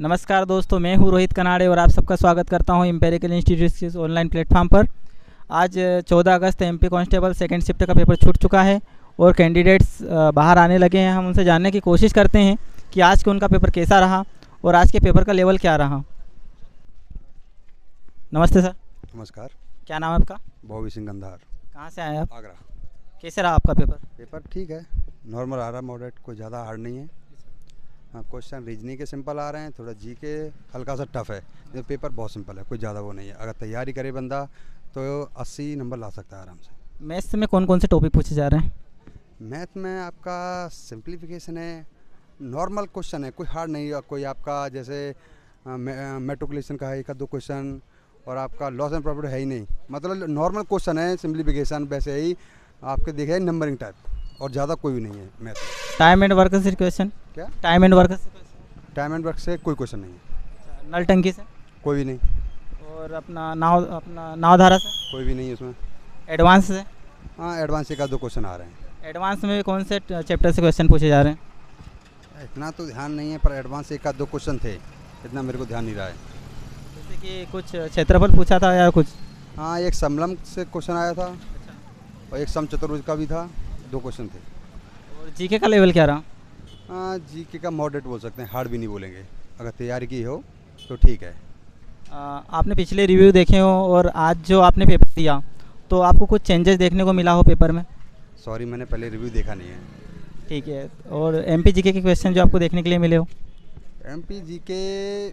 नमस्कार दोस्तों मैं हूँ रोहित कनाडे और आप सबका स्वागत करता हूँ इम्पेरिकल इंस्टीट्यूट के ऑनलाइन प्लेटफॉर्म पर। आज 14 अगस्त एमपी कांस्टेबल सेकंड शिफ्ट का पेपर छूट चुका है और कैंडिडेट्स बाहर आने लगे हैं। हम उनसे जानने की कोशिश करते हैं कि आज के उनका पेपर कैसा रहा और आज के पेपर का लेवल क्या रहा। नमस्ते सर। नमस्कार। क्या नाम है आपका? बॉबी सिंह गंधार। कहाँ से आए आप? आगरा। कैसे रहा आपका पेपर पेपर ठीक है। नॉर्मल आ रहा है मॉडरेट कोई ज़्यादा हार्ड नहीं है। हाँ क्वेश्चन रीजनिंग के सिंपल आ रहे हैं थोड़ा जी के हल्का सा टफ है। पेपर बहुत सिंपल है कोई ज़्यादा वो नहीं है। अगर तैयारी करे बंदा तो अस्सी नंबर ला सकता है आराम से। मैथ्स में कौन कौन से टॉपिक पूछे जा रहे हैं? मैथ में आपका सिंप्लीफिकेशन है नॉर्मल क्वेश्चन है कोई हार्ड नहीं है। कोई आपका जैसे मेट्रोकुलेशन का है एक दो क्वेश्चन और आपका लॉस एंड प्रॉफिट है ही नहीं। मतलब नॉर्मल क्वेश्चन है सिंप्लीफिकेशन वैसे ही आपके देखे नंबरिंग टाइप। और ज़्यादा कोई भी नहीं है मैथ टाइम एंड वर्क से क्वेश्चन क्या? टाइम एंड वर्क से टाइम एंड वर्क से कोई क्वेश्चन नहीं है। नल टंकी से? कोई भी नहीं। और अपना नाव अपना नाव धारा से? कोई भी नहीं है उसमें। एडवांस से? हाँ एडवांस एक दो क्वेश्चन आ रहे हैं। एडवांस में कौन से चैप्टर से क्वेश्चन पूछे जा रहे हैं? इतना तो ध्यान नहीं है पर एडवांस एक दो क्वेश्चन थे। इतना मेरे को ध्यान नहीं रहा है। जैसे कि कुछ क्षेत्रफल पूछा था या कुछ? हाँ एक समलम से क्वेश्चन आया था। और एक सम चतुर्भुज का भी था। दो क्वेश्चन थे। और जीके का लेवल क्या रहा? जी के का मॉडरेट बोल सकते हैं हार्ड भी नहीं बोलेंगे। अगर तैयारी की हो तो ठीक है। आ, आपने पिछले रिव्यू देखे हो और आज जो आपने पेपर दिया तो आपको कुछ चेंजेस देखने को मिला हो पेपर में? सॉरी मैंने पहले रिव्यू देखा नहीं है। ठीक है और एम पी के क्वेश्चन जो आपको देखने के लिए मिले हो? एम पी के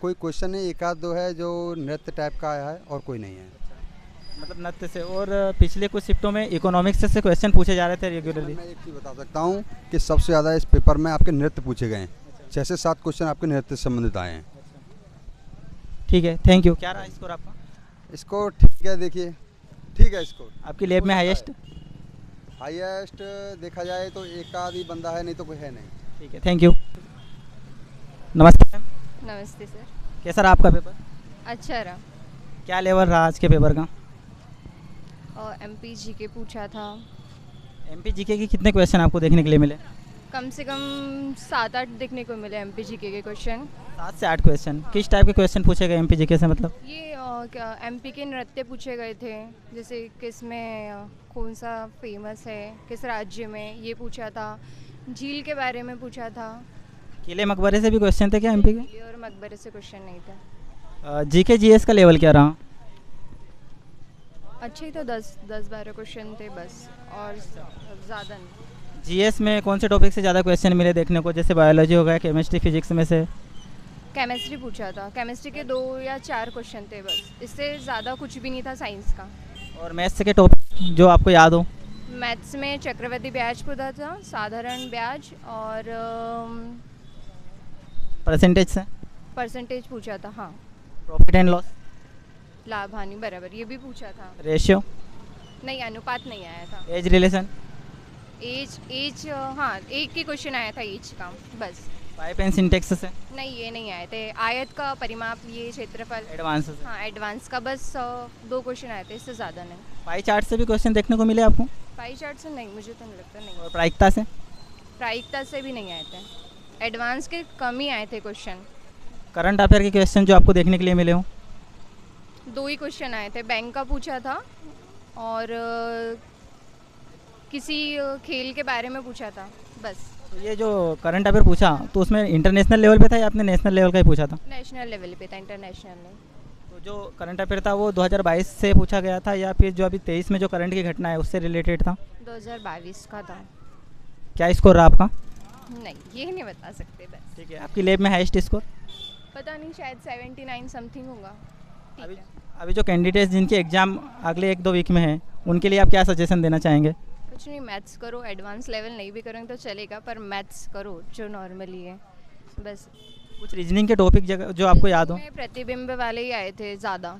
कोई क्वेश्चन है एक आध दो है जो नृत्य टाइप का आया है और कोई नहीं है। मतलब नृत्य से। और पिछले कुछ शिफ्टों में इकोनॉमिक्स से क्वेश्चन पूछे जा रहे थे रेगुलरली मैं एक चीज़ बता सकता हूँ कि सबसे ज़्यादा इस पेपर में आपके नृत्य पूछे गए हैं। छः से सात क्वेश्चन आपके नृत्य से संबंधित आए हैं। ठीक है थैंक यू क्या रहा स्कोर आपका? इसको ठीक है देखिए। ठीक है इसको आपकी लैब में हाईएस्ट हाईएस्ट देखा जाए तो एक आदि बंदा है नहीं तो कोई है नहीं। ठीक है थैंक यू नमस्ते मैम। नमस्ते सर। कैसा रहा आपका पेपर अच्छा रहा। क्या लेवल रहा आज के पेपर का? और एम पी जी के पूछा था। एम पी जी के कितने क्वेश्चन आपको देखने के लिए मिले? कम से कम सात आठ देखने को मिले एम पी जी के क्वेश्चन सात से आठ क्वेश्चन किस टाइप के क्वेश्चन पूछे गए एम पी जी के से मतलब? ये क्या एम पी के नृत्य पूछे गए थे। जैसे किसमें कौन सा फ़ेमस है किस राज्य में ये पूछा था। झील के बारे में पूछा था। किले मकबरे से भी क्वेश्चन थे क्या एम पी के और मकबरे से क्वेश्चन नहीं था। जी के जी एस का लेवल क्या रहा? अच्छे ही तो दस दस बारह क्वेश्चन थे बस और ज़्यादा नहीं। जी एस में कौन से टॉपिक से ज़्यादा क्वेश्चन मिले देखने को? जैसे बायोलॉजी हो गया केमिस्ट्री फिजिक्स में से। केमिस्ट्री पूछा था। केमिस्ट्री के दो या चार क्वेश्चन थे बस। इससे ज़्यादा कुछ भी नहीं था साइंस का। और मैथ्स के टॉपिक जो आपको याद हो? मैथ्स में चक्रवर्ती ब्याज पूछा था साधारण ब्याज और परसेंटेज से? परसेंटेज पूछा था हाँ। प्रॉफिट एंड लॉस लाभ हानि बराबर ये भी पूछा था। रेशियो नहीं अनुपात नहीं आया था। एज रिलेशन एज एज हाँ एक ही क्वेश्चन आया था एज का बस। पाइप एंड सिंटेक्स से? नहीं ये नहीं आए थे। आयत का परिमाप ये क्षेत्रफल। एडवांस हाँ एडवांस का बस दो क्वेश्चन आए थे इससे ज़्यादा नहीं। पाई चार्ट से भी क्वेश्चन देखने को मिले आपको? पाई चार्ट से नहीं मुझे तो नहीं लगता नहीं। और प्रायिकता से? प्रायिकता से भी नहीं आए थे। एडवांस के कम ही आए थे क्वेश्चन करंट अफेयर के क्वेश्चन जो आपको देखने के लिए मिले हो? दो ही क्वेश्चन आए थे। बैंक का पूछा था और किसी खेल के बारे में पूछा था। बस। तो ये जो करंट अफेयर पूछा तो उसमें इंटरनेशनल लेवल पे था या आपने नेशनल लेवल का ही पूछा था? नेशनल लेवल पे था इंटरनेशनल नहीं तो जो करंट अफेयर था वो 2022 से पूछा गया था या फिर जो अभी 23 में जो करंट की घटना है उससे रिलेटेड था? 2022 का था। क्या स्कोर रहा आपका? नहीं ये नहीं बता सकते बस। ठीक है आपकी लेब में हाइस्ट स्कोर पता नहीं शायद 79 समथिंग होगा। ठीक है। अभी जो कैंडिडेट्स जिनके एग्ज़ाम अगले एक दो वीक में हैं उनके लिए आप क्या सजेशन देना चाहेंगे? कुछ नहीं मैथ्स करो एडवांस लेवल नहीं भी करेंगे तो चलेगा पर मैथ्स करो जो नॉर्मली है बस। कुछ रीजनिंग के टॉपिक जो आपको याद हो? प्रतिबिंब वाले ही आए थे ज़्यादा।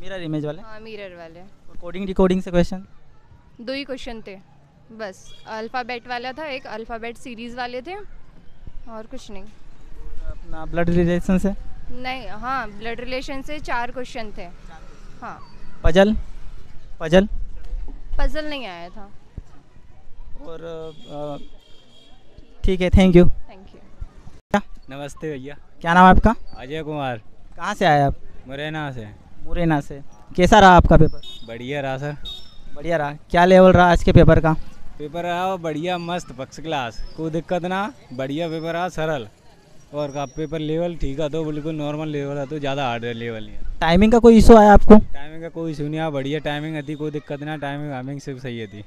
मिरर इमेज वाले? हाँ मिरर वाले। कोडिंग डिकोडिंग से क्वेश्चन दो ही क्वेश्चन थे बस। अल्फ़ाबेट वाला था एक अल्फ़ाबेट सीरीज़ वाले थे और कुछ नहीं। अपना ब्लड रिलेशन से? नहीं हाँ ब्लड रिलेशन से चार क्वेश्चन थे। हाँ। पजल पजल पजल नहीं आया था। और ठीक है थैंक यू थैंक यू नमस्ते भैया। क्या नाम है आपका? अजय कुमार। कहाँ से आए आप? मुरैना से। मुरैना से। कैसा रहा आपका पेपर बढ़िया रहा सर। बढ़िया रहा। क्या लेवल रहा आज के पेपर का? पेपर रहा बढ़िया मस्त फ़र्स्ट क्लास कोई दिक्कत ना? बढ़िया पेपर रहा सरल। और का पेपर लेवल ठीक है तो बिल्कुल नॉर्मल लेवल है तो ज़्यादा हार्ड लेवल नहीं है। टाइमिंग का कोई इशू आया आपको? टाइमिंग का कोई इशू नहीं है बढ़िया टाइमिंग थी कोई दिक्कत ना टाइमिंग वाइमिंग सब सही थी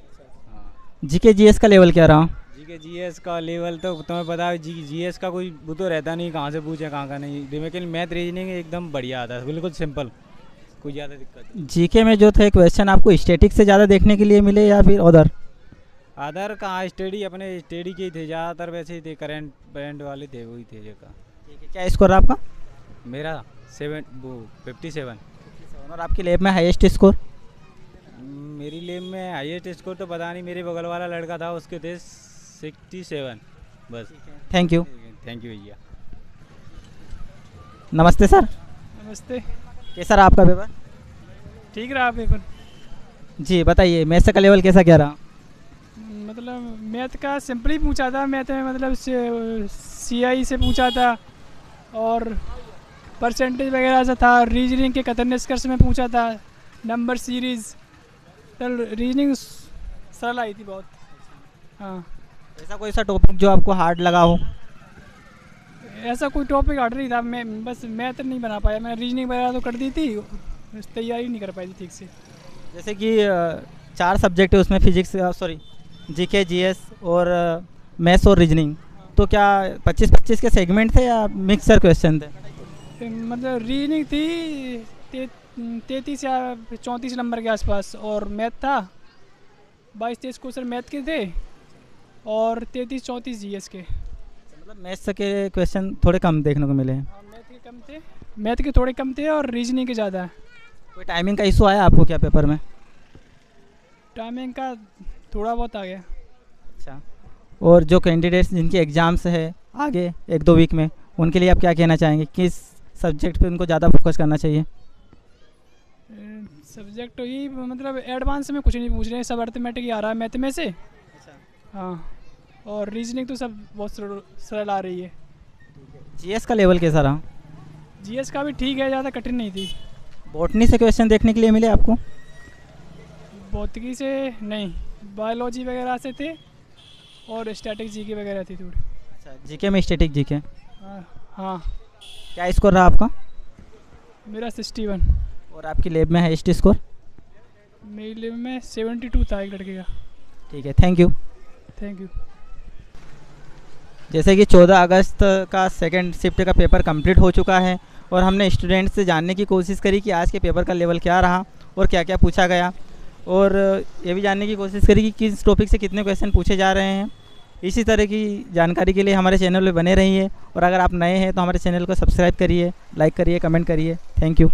जीके जीएस का लेवल क्या रहा? जी के जी एस का लेवल तो तुम्हें पता है जी जी एस का कोई वो तो रहता नहीं कहाँ से पूछे कहाँ का नहीं। लेकिन मैथ रीजनिंग एकदम बढ़िया आता है बिल्कुल सिंपल कोई ज़्यादा दिक्कत जीके में जो थे क्वेश्चन आपको स्टेटिक से ज़्यादा देखने के लिए मिले या फिर उधर आधार कहाँ स्टडी अपने स्टडी के ही थे ज़्यादातर वैसे ही थे करेंट करंट वाले थे वही थे जगह ठीक है क्या स्कोर आपका? मेरा सेवन वो फिफ्टी सेवन और आपकी लेब में हाईएस्ट स्कोर मेरी लेब में हाईएस्ट स्कोर तो पता नहीं मेरे बगल वाला लड़का था उसके थे सिक्सटी सेवन बस थैंक यू थैंक यू भैया। नमस्ते सर। नमस्ते। कैसा रहा आपका पेपर ठीक रहा पेपर जी बताइए मैथ्स का लेवल कैसा क्या रहा? मतलब मैथ का सिंपली पूछा था मैथ में मतलब सी आई से पूछा था और परसेंटेज वगैरह से था रीजनिंग के कथन निष्कर्ष में पूछा था नंबर सीरीज़ सर रीजनिंग सरल आई थी बहुत। हाँ। ऐसा कोई सा टॉपिक जो आपको हार्ड लगा हो? ऐसा कोई टॉपिक हट नहीं था मैं बस मैथ नहीं बना पाया। मैं रीजनिंग वगैरह तो कर दी थी तैयारी नहीं कर पाई थी ठीक से। जैसे कि चार सब्जेक्ट है उसमें फिजिक्स सॉरी जीके जीएस और मैथ्स और रीजनिंग तो क्या 25-25 के सेगमेंट थे या मिक्सर क्वेश्चन थे? मतलब रीजनिंग थी ते, तैंतीस या चौंतीस नंबर के आसपास और मैथ था। बाईस तेईस क्वेश्चन मैथ के थे और तैंतीस चौंतीस जीएस के। मतलब मैथ्स के क्वेश्चन थोड़े कम देखने को मिले हैं। हाँ, मैथ के कम थे। मैथ के थोड़े कम थे और रीजनिंग के ज़्यादा। कोई टाइमिंग का इशू आया आपको क्या पेपर में? टाइमिंग का थोड़ा बहुत आ गया अच्छा। और जो कैंडिडेट्स जिनके एग्ज़ाम्स है आगे एक दो वीक में उनके लिए आप क्या कहना चाहेंगे? किस सब्जेक्ट पे उनको ज़्यादा फोकस करना चाहिए? सब्जेक्ट तो यही मतलब एडवांस में कुछ नहीं पूछ रहे हैं सब अर्थमेटिक ही आ रहा है मैथ में से। अच्छा। हाँ और रीजनिंग तो सब बहुत सरल सरल आ रही है। जीएस का लेवल कैसा रहा? जीएस का भी ठीक है ज़्यादा कठिन नहीं थी। बॉटनी से क्वेश्चन देखने के लिए मिले आपको? भौतिकी से नहीं। बायोलॉजी वगैरह से थे और स्टैटिक जी के वगैरह थी थोड़ी। अच्छा जीके में स्टेटिक जीके? हाँ हाँ। क्या स्कोर रहा आपका? मेरा सिक्सटी वन। और आपकी लेब में हाईएस्ट स्कोर? मेरी लेवल में सेवेंटी टू था एक लड़के का। ठीक है थैंक यू। Thank you. जैसे कि 14 अगस्त का सेकंड शिफ्ट का पेपर कंप्लीट हो चुका है और हमने स्टूडेंट से जानने की कोशिश करी कि आज के पेपर का लेवल क्या रहा और क्या क्या पूछा गया। और ये भी जानने की कोशिश करें कि किस टॉपिक से कितने क्वेश्चन पूछे जा रहे हैं। इसी तरह की जानकारी के लिए हमारे चैनल में बने रहिए और अगर आप नए हैं तो हमारे चैनल को सब्सक्राइब करिए लाइक करिए कमेंट करिए। Thank you